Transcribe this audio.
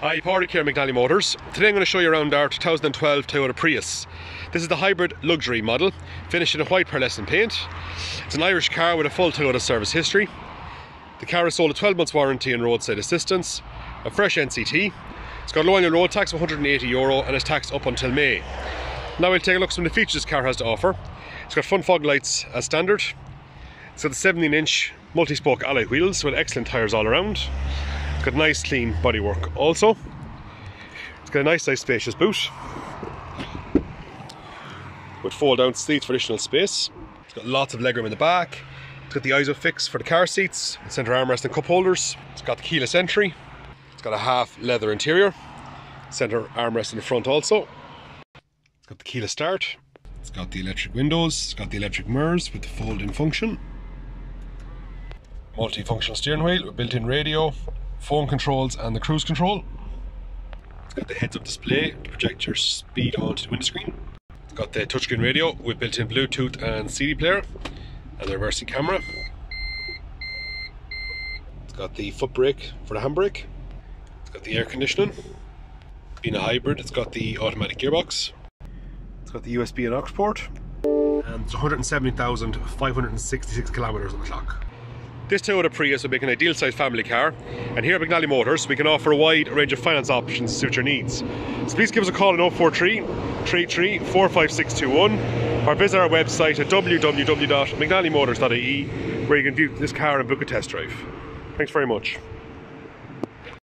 Hi, Pauric here, McNally Motors. Today I'm going to show you around our 2012 Toyota Prius. This is the hybrid luxury model, finished in a white pearlescent paint. It's an Irish car with a full Toyota service history. The car is sold a 12 months warranty and roadside assistance, a fresh NCT. It's got low annual road tax of 180 euro and is taxed up until May. Now we'll take a look at some of the features this car has to offer. It's got front fog lights as standard. It's got the 17 inch multi-spoke alloy wheels with excellent tyres all around. Got nice clean bodywork also. It's got a nice nice spacious boot with fold down seats for additional space. It's got lots of legroom in the back. It's got the ISOFIX for the car seats, centre armrest and cup holders. It's got the keyless entry. It's got a half leather interior, centre armrest in the front also. It's got the keyless start. It's got the electric windows. It's got the electric mirrors with the fold-in function. Multifunctional steering wheel with built-in radio, phone controls and the cruise control. It's got the heads-up display to project your speed onto the windscreen. It's got the touchscreen radio with built-in Bluetooth and CD player and the reversing camera. It's got the foot brake for the handbrake. It's got the air conditioning. Being a hybrid, it's got the automatic gearbox. It's got the USB and aux port. And it's 170,566 kilometers on the clock. This Toyota Prius would make an ideal sized family car, and here at McNally Motors we can offer a wide range of finance options to suit your needs. So please give us a call on 043 33 45621 or visit our website at www.mcnallymotors.ie where you can view this car and book a test drive. Thanks very much.